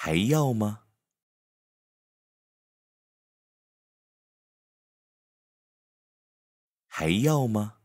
还要吗？还要吗？